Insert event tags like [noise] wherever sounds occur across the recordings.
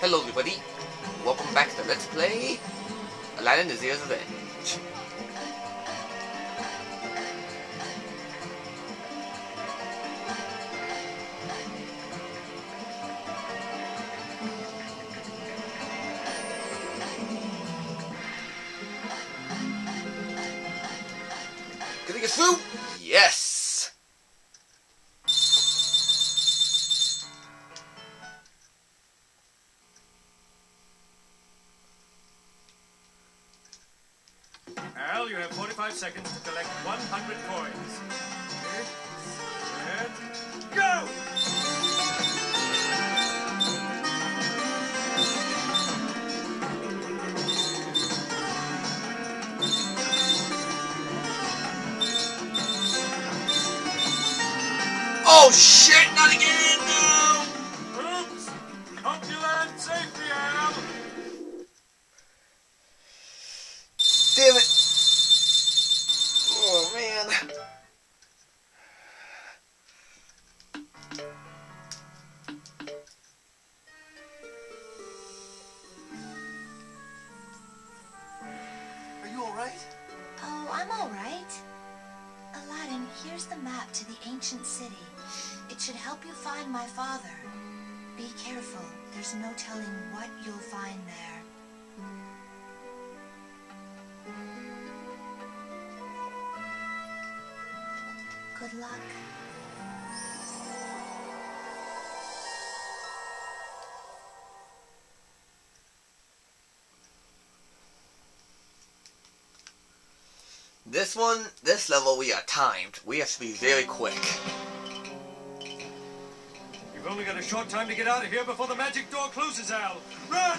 Hello everybody, welcome back to Let's Play Aladdin Nasira's Revenge. Gonna get through? Yes! Seconds to collect 100 coins. And go! Oh shit, not again! Ancient city. It should help you find my father. Be careful. There's no telling what you'll find there. Good luck. This one, this level, we are timed. We have to be very quick. You've only got a short time to get out of here before the magic door closes, Al. Run!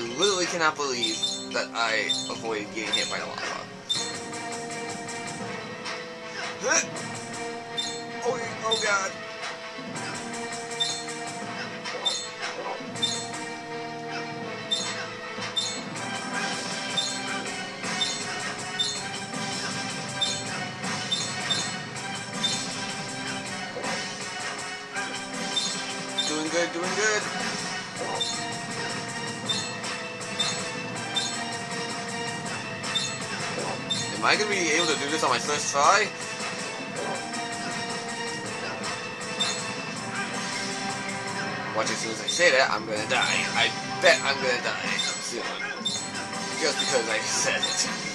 Literally cannot believe that I avoided getting hit by a lava. [gasps] Oh, oh god. Am I gonna be able to do this on my first try? Watch as soon as I say that, I'm gonna die. I bet I'm gonna die soon. Just because I said it.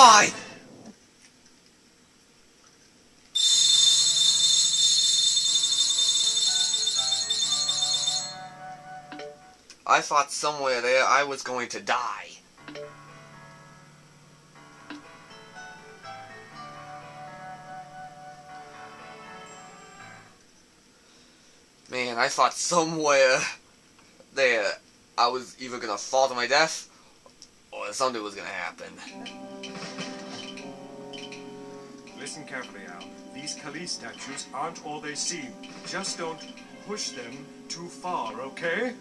I thought somewhere there I was going to die. Man, I thought somewhere there I was either gonna fall to my death or something was gonna happen. Listen carefully, Al. These Kali statues aren't all they seem. Just don't push them too far, okay?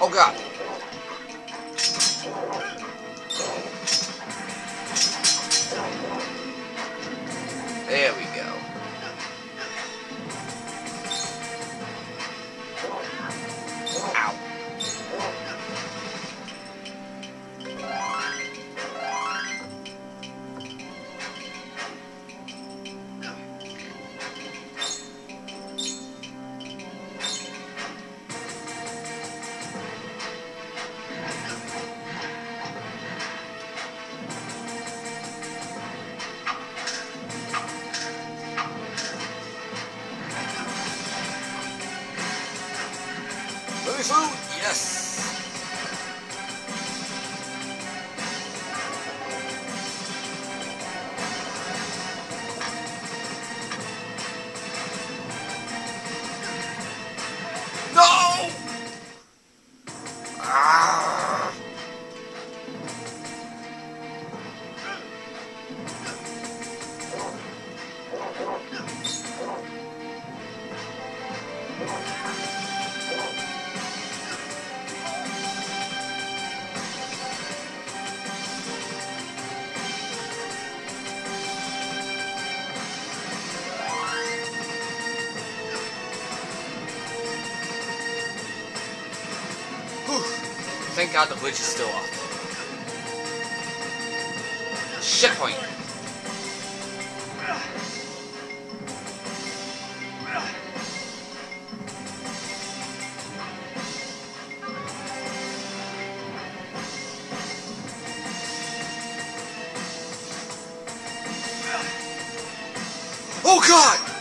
Oh god. Thank God the bridge is still up. Shit point. Oh God!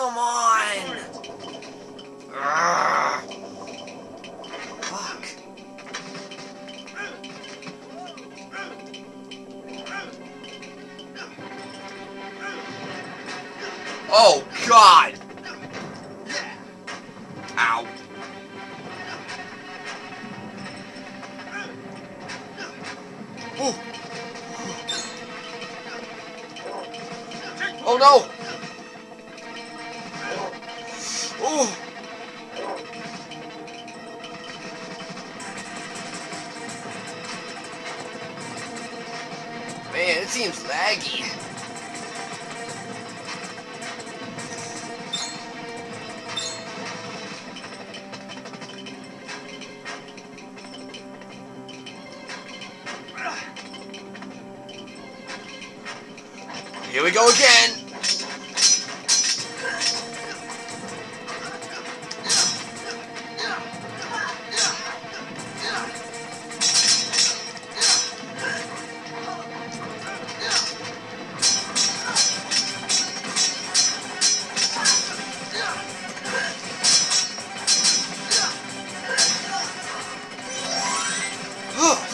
Come on! Ugh. Fuck. Oh, God! Ow. Ooh. Oh no! Man, it seems laggy. Here we go again.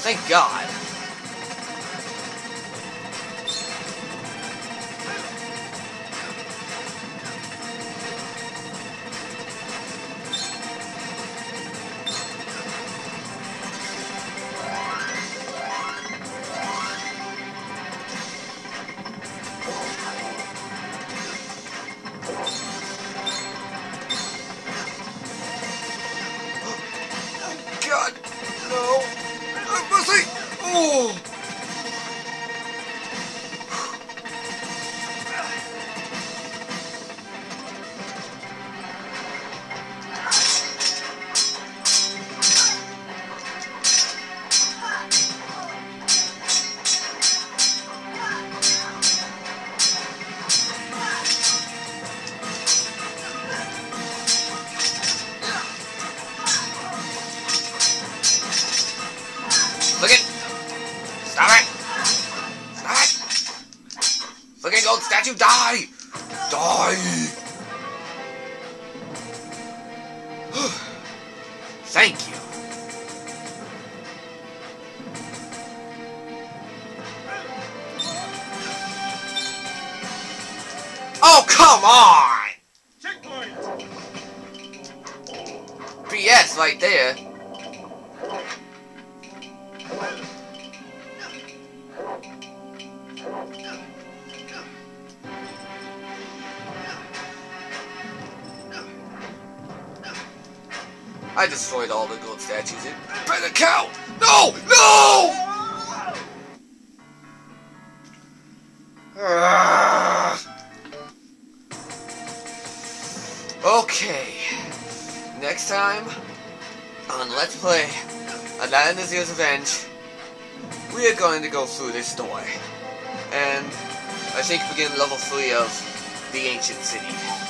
Thank God. Look at the old statue die! Die! [sighs] Thank you. Oh, come on! Checkpoint! BS right there. I destroyed all the gold statues. It better count! No! No! Ah. Okay. Next time on Let's Play Aladdin Nasira's Revenge, we are going to go through this door. And I think begin level 3 of the Ancient City.